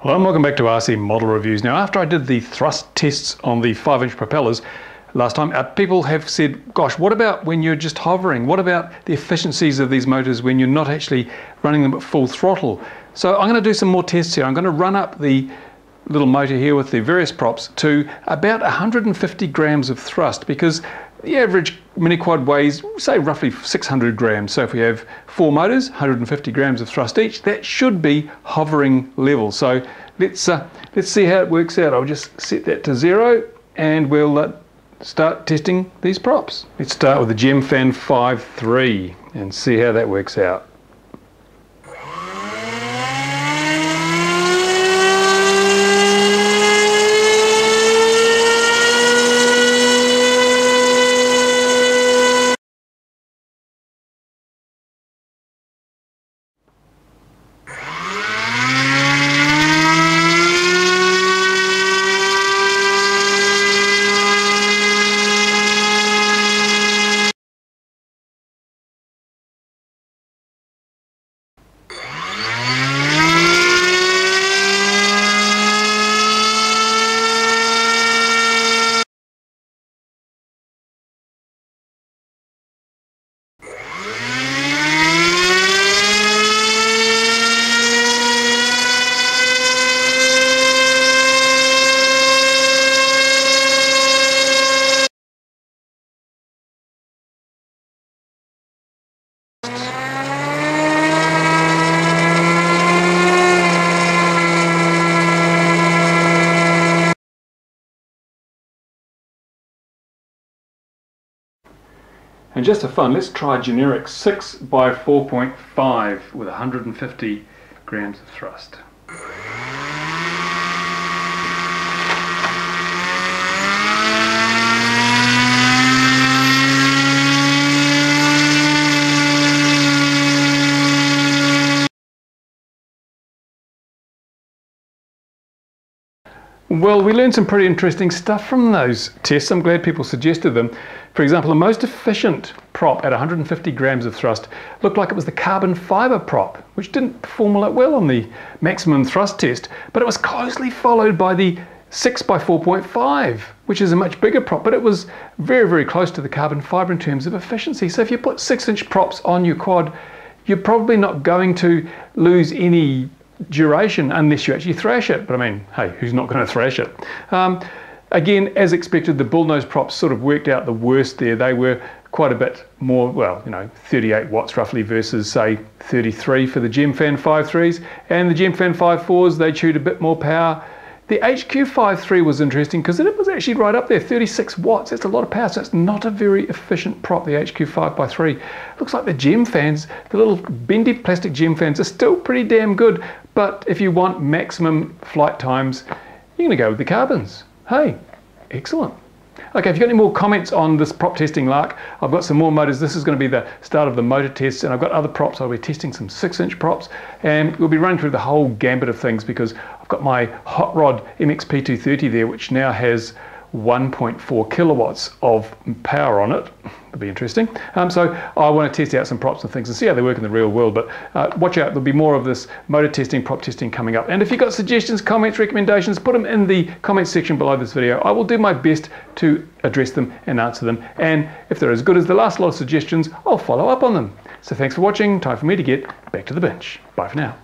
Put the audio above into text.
Hello and welcome back to RC Model Reviews. Now after I did the thrust tests on the 5 inch propellers last time, uh, people have said, gosh, what about when you're just hovering? What about the efficiencies of these motors when you're not actually running them at full throttle? So I'm going to do some more tests here. I'm going to run up the little motor here with the various props to about 150 grams of thrust because the average mini quad weighs say roughly 600 grams. So if we have four motors 150 grams of thrust each that should be hovering level. So let's uh, let's see how it works out. I'll just set that to zero and we'll uh, start testing these props. Let's start with the Gemfan 5.3 and see how that works out And just for fun, let's try generic 6 by 4.5 with 150 grams of thrust. Well, we learned some pretty interesting stuff from those tests. I'm glad people suggested them. For example, the most efficient prop at 150 grams of thrust looked like it was the carbon fiber prop, which didn't perform all that well on the maximum thrust test, but it was closely followed by the 6 by 4.5, which is a much bigger prop, but it was very, very close to the carbon fiber in terms of efficiency. So if you put 6 inch props on your quad, you're probably not going to lose any duration unless you actually thrash it. But I mean, hey, who's not going to thrash it? Um, again, as expected, the bullnose props sort of worked out the worst there. They were quite a bit more, well, you know, 38 watts roughly versus say 33 for the Gemfan 5.3s. And the Gemfan 5.4s, they chewed a bit more power. The HQ53 was interesting because it was actually right up there, 36 watts. That's a lot of power, so it's not a very efficient prop, the HQ5x3. Looks like the Gemfans, the little bendy plastic Gemfans are still pretty damn good, but if you want maximum flight times, you're gonna go with the carbons. Hey, excellent. Okay, if you've got any more comments on this prop testing lark, I've got some more motors. This is going to be the start of the motor tests, and I've got other props. I'll be testing some six inch props, and we'll be running through the whole gambit of things because I've got my Hot Rod MXP230 there, which now has 1.4 kilowatts of power on it. That'll be interesting. Um, so I want to test out some props and things and see how they work in the real world. But uh, watch out, there'll be more of this motor testing, prop testing coming up. And if you've got suggestions, comments, recommendations, put them in the comments section below this video. I will do my best to address them and answer them. And if they're as good as the last lot of suggestions, I'll follow up on them. So thanks for watching. Time for me to get back to the bench. Bye for now.